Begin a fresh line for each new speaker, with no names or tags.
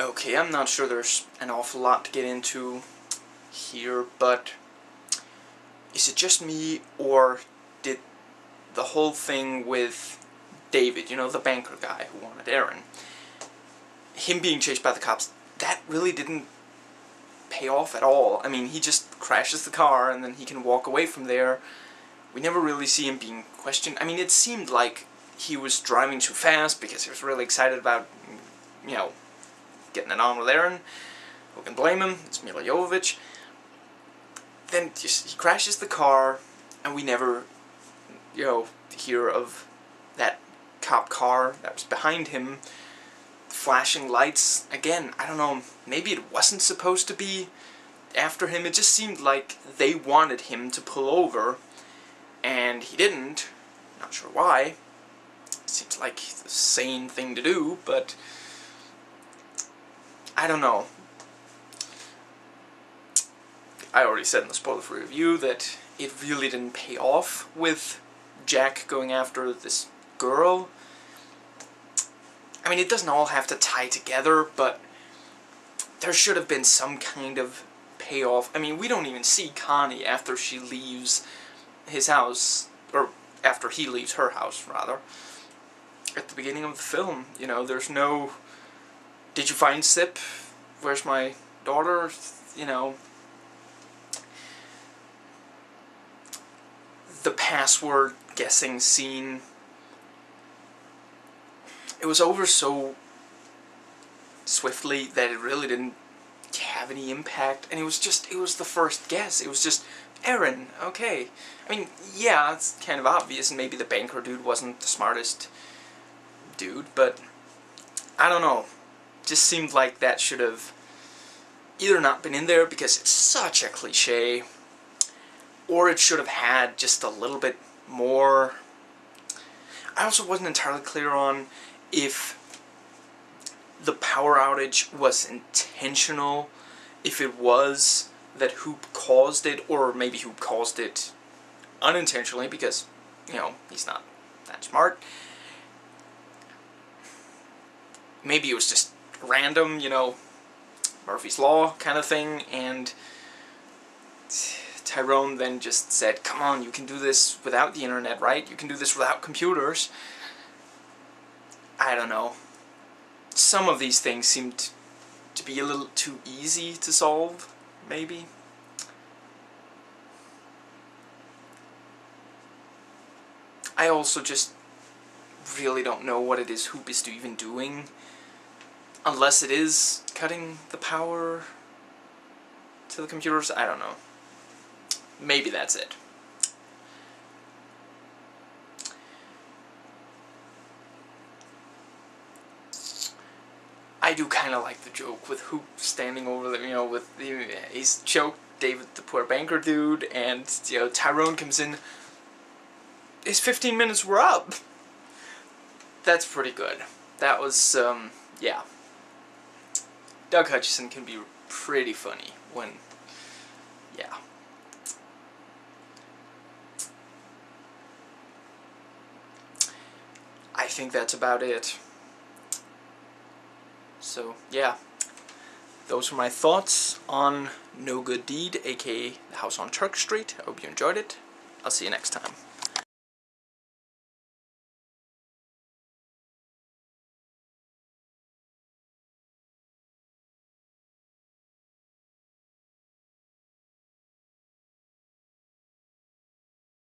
Okay, I'm not sure there's an awful lot to get into here, but is it just me, or did the whole thing with David, you know, the banker guy who wanted Erin, him being chased by the cops, that really didn't pay off at all. I mean, he just crashes the car and then he can walk away from there. We never really see him being questioned. I mean, it seemed like he was driving too fast because he was really excited about, you know, getting it on with Erin. Who can blame him? It's Milla Jovovich. Then he crashes the car, and we never, you know, hear of that cop car that was behind him flashing lights. Again, I don't know, maybe it wasn't supposed to be after him. It just seemed like they wanted him to pull over, and he didn't. Not sure why. Seems like the sane thing to do, but I don't know. I already said in the spoiler-free review that it really didn't pay off with Jack going after this girl. I mean, it doesn't all have to tie together, but there should have been some kind of payoff. I mean, we don't even see Connie after she leaves his house, or after he leaves her house, rather. At the beginning of the film, you know, there's no did you find Sip? Where's my daughter? You know, the password guessing scene. It was over so swiftly that it really didn't have any impact, and it was just, it was the first guess. It was just, Erin, okay. I mean, yeah, it's kind of obvious, and maybe the banker dude wasn't the smartest dude, but I don't know just seemed like that should have either not been in there because it's such a cliche, or it should have had just a little bit more. I also wasn't entirely clear on if the power outage was intentional, if it was that Hoop caused it, or maybe Hoop caused it unintentionally because, you know, he's not that smart. Maybe it was just random, you know, Murphy's Law kind of thing, and Tyrone then just said, come on, you can do this without the internet, right? You can do this without computers. I don't know. Some of these things seemed to be a little too easy to solve, maybe. I also just really don't know what it is Hoop is even doing. Unless it is cutting the power to the computers, I don't know. Maybe that's it. I do kind of like the joke with Hoop standing over there, you know, with the, he's choked David the poor banker dude, and, you know, Tyrone comes in, his 15 minutes were up. That's pretty good. That was, um, yeah. Doug Hutchison can be pretty funny when, yeah. I think that's about it. So, yeah. Those are my thoughts on No Good Deed, aka The House on Turk Street. I hope you enjoyed it. I'll see you next time.